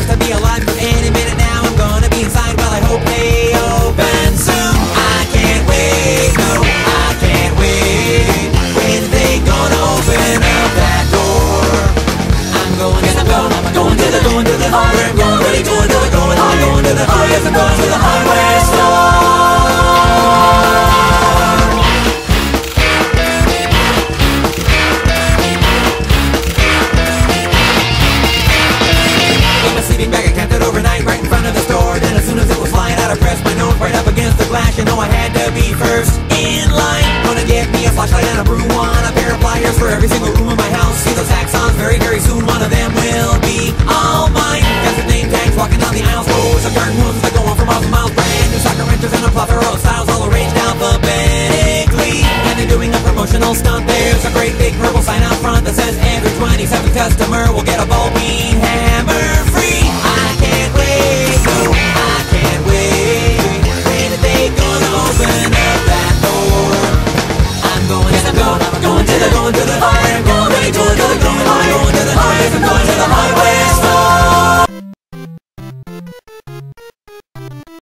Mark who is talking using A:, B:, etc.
A: Just to be alive You know I had to be first in line. Gonna get me a flashlight and a broom, on A pair of pliers for every single room in my house. See those axons very, very soon One of them will be all mine. Got some name tags walking down the aisles Rows of garden rooms that go on for miles and miles. Brand new socket wrenches and a plethora of styles All arranged alphabetically. And they're doing a promotional stunt. There's a great big purple sign out front That says every 27th customer will get a ball peen.